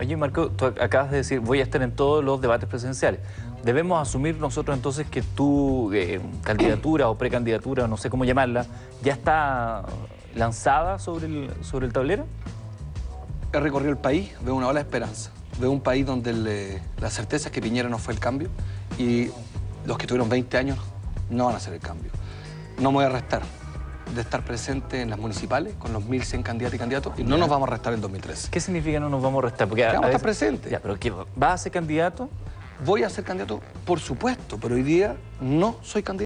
Oye, Marco, tú acabas de decir, voy a estar en todos los debates presidenciales. ¿Debemos asumir nosotros entonces que tu eh, candidatura o precandidatura, no sé cómo llamarla, ya está lanzada sobre el, sobre el tablero? He recorrido el país, veo una ola de esperanza. Veo un país donde le- la certeza es que Piñera no fue el cambio y los que tuvieron 20 años no van a ser el cambio. No me voy a restar de estar presente en las municipales con los 1.100 candidatos y candidatos y no nos vamos a restar en 2013. ¿Qué significa no nos vamos a restar? Porque a- vamos a estar veces- presentes. Ya, pero ¿qué, ¿vas a ser candidato? Voy a ser candidato, por supuesto, pero hoy día no soy candidato.